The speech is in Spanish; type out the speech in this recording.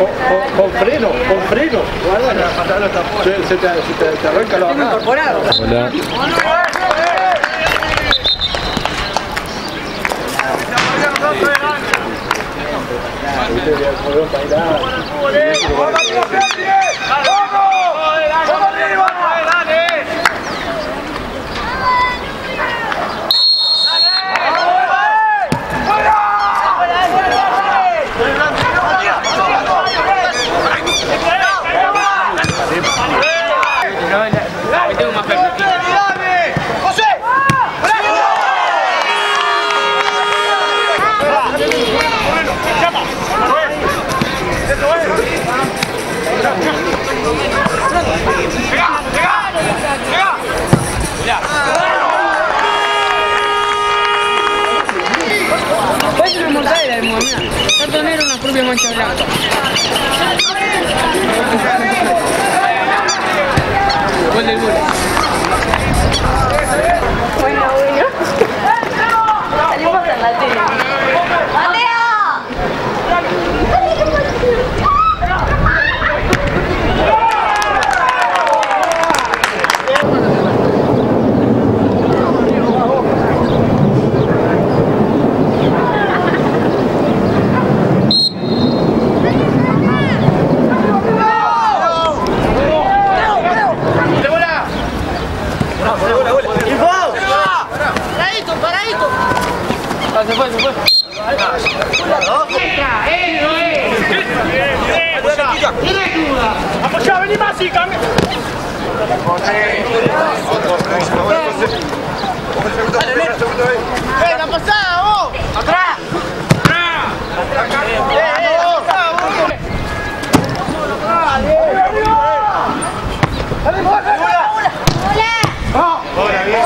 Con freno, con, freno, se, se te, se te, te arranca la bajada. Hola. 我们是一群小小的羊小小的羊儿 ¡Dale, bola! ¡Bola! ¡Bola! ¡Bola, bien!